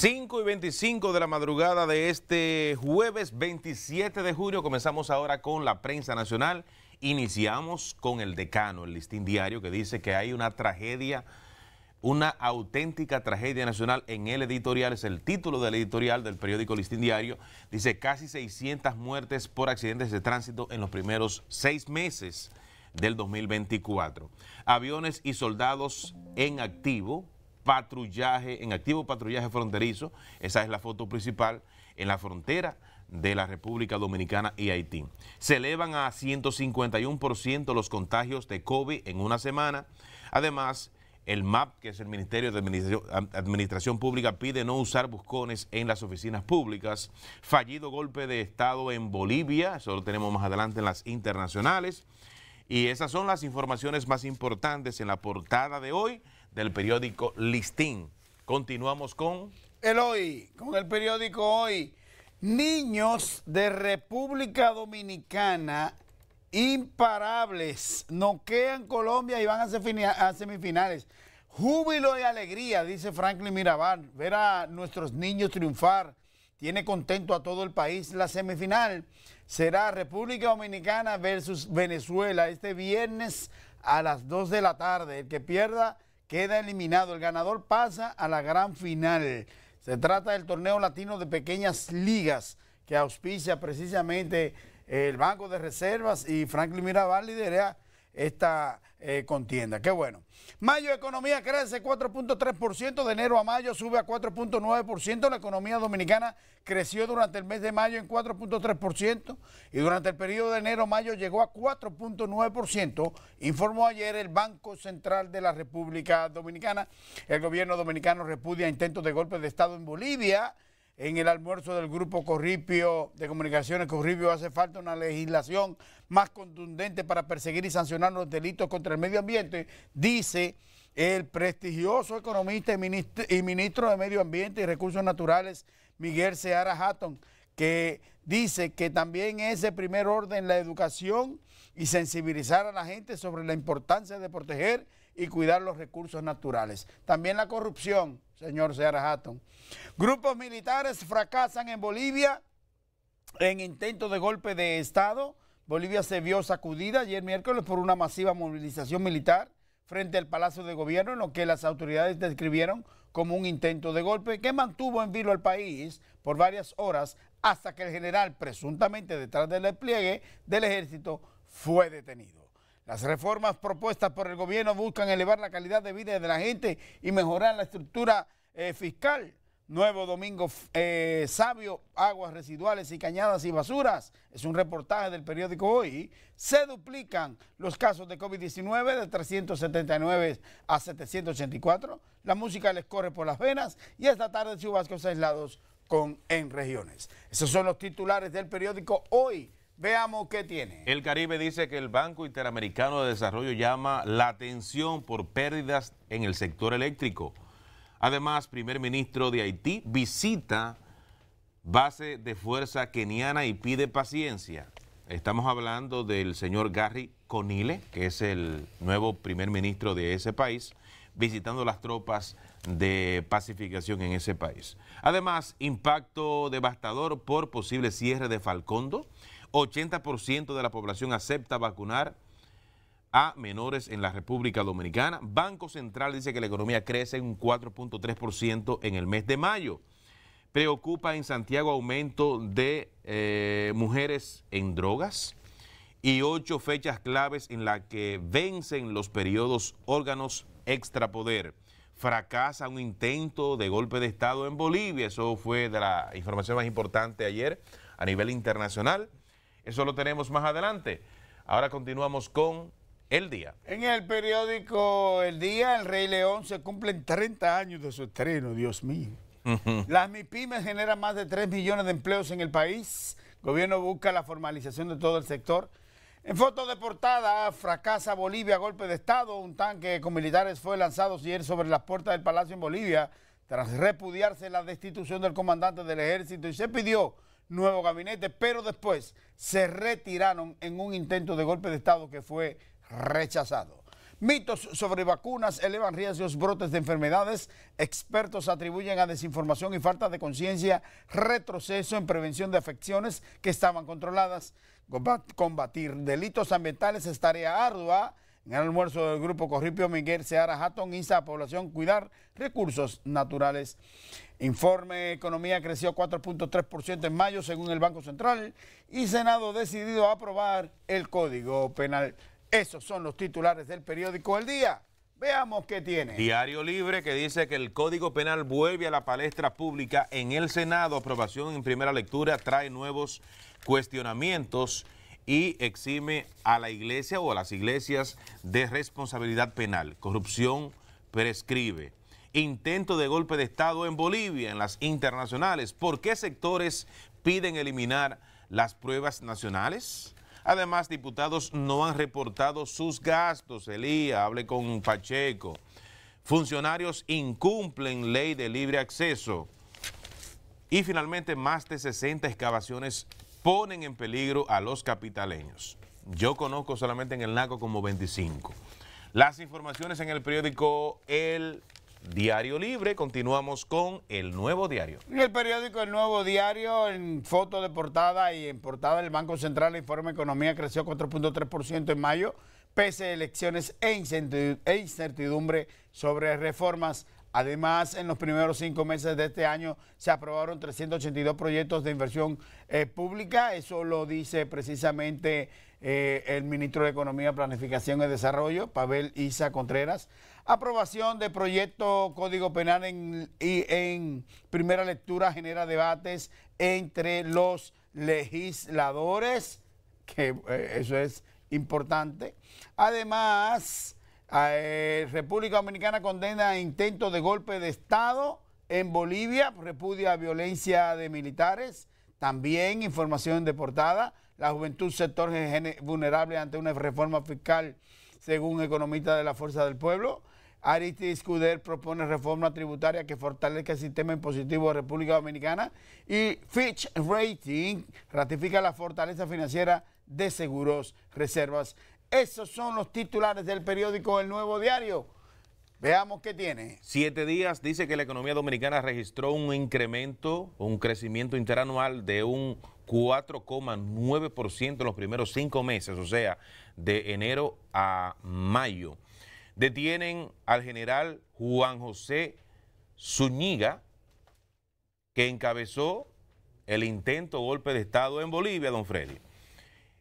5 y 25 de la madrugada de este jueves 27 de julio comenzamos ahora con la prensa nacional. Iniciamos con el decano, el listín diario, que dice que hay una tragedia, una auténtica tragedia nacional en el editorial, es el título del editorial del periódico Listín Diario. Dice casi 600 muertes por accidentes de tránsito en los primeros seis meses del 2024. Aviones y soldados en activo, patrullaje, en activo patrullaje fronterizo, esa es la foto principal, en la frontera de la República Dominicana y Haití. Se elevan a 151% los contagios de COVID en una semana. Además, el MAP, que es el Ministerio de Administración, Pública, pide no usar buscones en las oficinas públicas. Fallido golpe de Estado en Bolivia, eso lo tenemos más adelante en las internacionales. Y esas son las informaciones más importantes en la portada de hoy del periódico Listín. Continuamos con... El hoy, con el periódico hoy. Niños de República Dominicana imparables noquean Colombia y van a semifinales. Júbilo y alegría, dice Franklin Mirabal, ver a nuestros niños triunfar. Tiene contento a todo el país. La semifinal será República Dominicana versus Venezuela este viernes a las 2 de la tarde. El que pierda queda eliminado. El ganador pasa a la gran final. Se trata del torneo latino de pequeñas ligas que auspicia precisamente el Banco de Reservas y Franklin Mirabal lidera esta eh, contienda. Qué bueno. Mayo economía crece 4.3%, de enero a mayo sube a 4.9%. La economía dominicana creció durante el mes de mayo en 4.3% y durante el periodo de enero a mayo llegó a 4.9%, informó ayer el Banco Central de la República Dominicana. El gobierno dominicano repudia intentos de golpe de Estado en Bolivia en el almuerzo del Grupo Corripio de Comunicaciones. Corripio hace falta una legislación más contundente para perseguir y sancionar los delitos contra el medio ambiente, dice el prestigioso economista y ministro, de Medio Ambiente y Recursos Naturales, Miguel Seara Hatton, que dice que también es de primer orden la educación y sensibilizar a la gente sobre la importancia de proteger y cuidar los recursos naturales. También la corrupción, señor Seara Hatton. Grupos militares fracasan en Bolivia en intento de golpe de Estado. Bolivia se vio sacudida ayer miércoles por una masiva movilización militar frente al Palacio de Gobierno, en lo que las autoridades describieron como un intento de golpe que mantuvo en vilo al país por varias horas hasta que el general, presuntamente detrás del despliegue del ejército, fue detenido. Las reformas propuestas por el gobierno buscan elevar la calidad de vida de la gente y mejorar la estructura eh, fiscal. Nuevo Domingo eh, Sabio, aguas residuales y cañadas y basuras. Es un reportaje del periódico Hoy. Se duplican los casos de COVID-19 de 379 a 784. La música les corre por las venas y esta tarde chubascos aislados con en regiones. Esos son los titulares del periódico Hoy. Veamos qué tiene. El Caribe dice que el Banco Interamericano de Desarrollo llama la atención por pérdidas en el sector eléctrico. Además, primer ministro de Haití visita base de fuerza keniana y pide paciencia. Estamos hablando del señor Gary Conile, que es el nuevo primer ministro de ese país, visitando las tropas de pacificación en ese país. Además, impacto devastador por posible cierre de Falcondo. 80% de la población acepta vacunar a menores en la República Dominicana. Banco Central dice que la economía crece en un 4.3% en el mes de mayo. Preocupa en Santiago aumento de eh, mujeres en drogas y ocho fechas claves en las que vencen los periodos órganos extrapoder. Fracasa un intento de golpe de Estado en Bolivia. Eso fue de la información más importante ayer a nivel internacional. Eso lo tenemos más adelante. Ahora continuamos con el Día. En el periódico El Día, el Rey León se cumplen 30 años de su estreno, Dios mío. Las MIPIMES generan más de 3 millones de empleos en el país. El gobierno busca la formalización de todo el sector. En foto de portada, fracasa Bolivia, golpe de Estado. Un tanque con militares fue lanzado ayer sobre las puertas del Palacio en Bolivia tras repudiarse la destitución del comandante del ejército y se pidió nuevo gabinete, pero después se retiraron en un intento de golpe de Estado que fue rechazado. Mitos sobre vacunas elevan riesgos brotes de enfermedades. Expertos atribuyen a desinformación y falta de conciencia retroceso en prevención de afecciones que estaban controladas. Combatir delitos ambientales es tarea ardua. En el almuerzo del grupo Corripio Miguel Seara Hatton insta a la población cuidar recursos naturales. Informe Economía creció 4.3% en mayo según el Banco Central y Senado decidido aprobar el Código Penal. Esos son los titulares del periódico El Día. Veamos qué tiene. Diario Libre que dice que el Código Penal vuelve a la palestra pública en el Senado. Aprobación en primera lectura trae nuevos cuestionamientos y exime a la iglesia o a las iglesias de responsabilidad penal. Corrupción prescribe. Intento de golpe de Estado en Bolivia, en las internacionales. ¿Por qué sectores piden eliminar las pruebas nacionales? Además, diputados no han reportado sus gastos. Elía, hable con Pacheco. Funcionarios incumplen ley de libre acceso. Y finalmente, más de 60 excavaciones ponen en peligro a los capitaleños. Yo conozco solamente en el NACO como 25. Las informaciones en el periódico El Diario Libre. Continuamos con El Nuevo Diario. En el periódico El Nuevo Diario, en foto de portada y en portada del Banco Central, informe Economía creció 4.3% en mayo, pese a elecciones e, e incertidumbre sobre reformas. Además, en los primeros cinco meses de este año se aprobaron 382 proyectos de inversión eh, pública. Eso lo dice precisamente eh, el ministro de Economía, Planificación y Desarrollo, Pavel Isa Contreras. Aprobación de proyecto Código Penal en, y en primera lectura genera debates entre los legisladores, que eh, eso es importante. Además, eh, República Dominicana condena intento de golpe de Estado en Bolivia, repudia violencia de militares. También información de portada la juventud sector vulnerable ante una reforma fiscal, según economista de la Fuerza del Pueblo. Aristide Scuder propone reforma tributaria que fortalezca el sistema impositivo de República Dominicana y Fitch Rating ratifica la fortaleza financiera de seguros reservas. Esos son los titulares del periódico El Nuevo Diario. Veamos qué tiene. Siete días dice que la economía dominicana registró un incremento, un crecimiento interanual de un 4,9% en los primeros cinco meses, o sea, de enero a mayo. Detienen al general Juan José Zúñiga, que encabezó el intento golpe de Estado en Bolivia, don Freddy.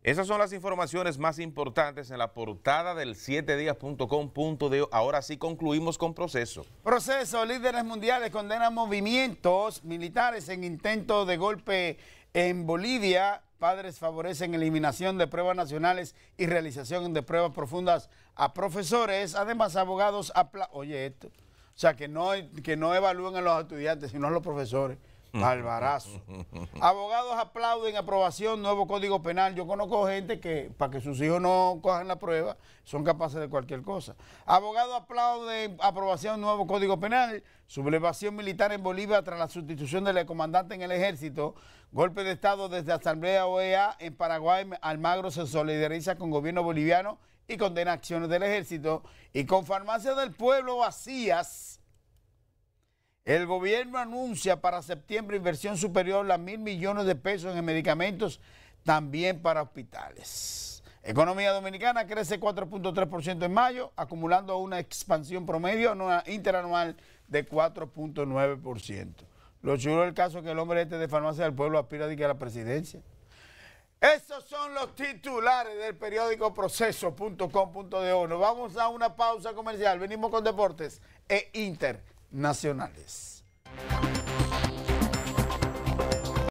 Esas son las informaciones más importantes en la portada del 7días.com.de. Ahora sí concluimos con proceso. Proceso. Líderes mundiales condenan movimientos militares en intento de golpe en Bolivia, padres favorecen eliminación de pruebas nacionales y realización de pruebas profundas a profesores. Además, abogados Oye esto. O sea, que no, que no evalúen a los estudiantes, sino a los profesores. Albarazo. Abogados aplauden aprobación nuevo código penal. Yo conozco gente que para que sus hijos no cojan la prueba son capaces de cualquier cosa. Abogados aplauden aprobación nuevo código penal. Sublevación militar en Bolivia tras la sustitución del comandante en el ejército. Golpe de Estado desde Asamblea OEA en Paraguay. Almagro se solidariza con gobierno boliviano y condena acciones del ejército. Y con farmacias del pueblo vacías el gobierno anuncia para septiembre inversión superior a mil millones de pesos en medicamentos, también para hospitales. Economía dominicana crece 4.3% en mayo, acumulando una expansión promedio interanual de 4.9%. Lo chulo del caso es que el hombre este de Farmacia del Pueblo aspira a, a la presidencia. Esos son los titulares del periódico proceso.com.de. Nos vamos a una pausa comercial. Venimos con deportes e Inter nacionales.